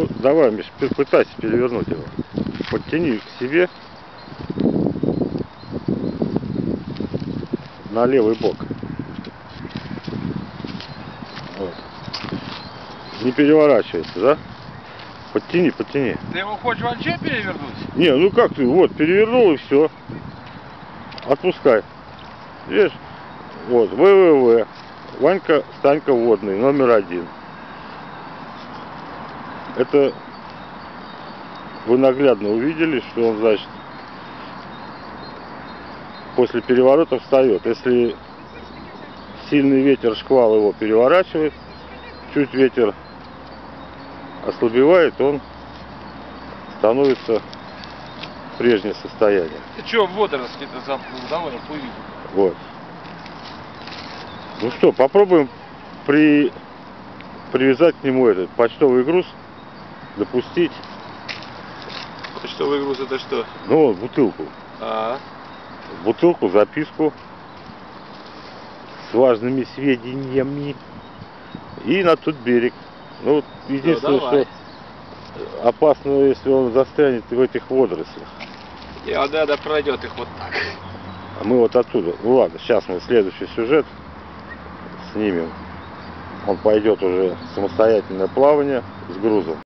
Ну, давай, Миш, пы- пытайся перевернуть его. Подтяни к себе на левый бок. Вот. Не переворачивается, да? Подтяни, подтяни. Ты его хочешь вообще перевернуть? Не, ну как ты, вот, перевернул и все. Отпускай. Видишь? Вот, ВВВ. Ванька Станька Водный, номер один. Это вы наглядно увидели, что он, значит, после переворота встает. Если сильный ветер, шквал его переворачивает, чуть ветер ослабевает, он становится в прежнее состояние. Ты что, водоросли-то замкнул? Давай, плыви. Вот. Ну что, попробуем при... привязать к нему этот почтовый груз, допустить, Почтовый груз это что? ну, бутылку. А, Бутылку, записку с важными сведениями и на тот берег. Ну, вот единственное, давай. что опасно, если он застрянет в этих водорослях. и надо пройдет их вот так. А мы вот оттуда. Ну ладно, сейчас мы следующий сюжет снимем. Он пойдет уже самостоятельное плавание с грузом.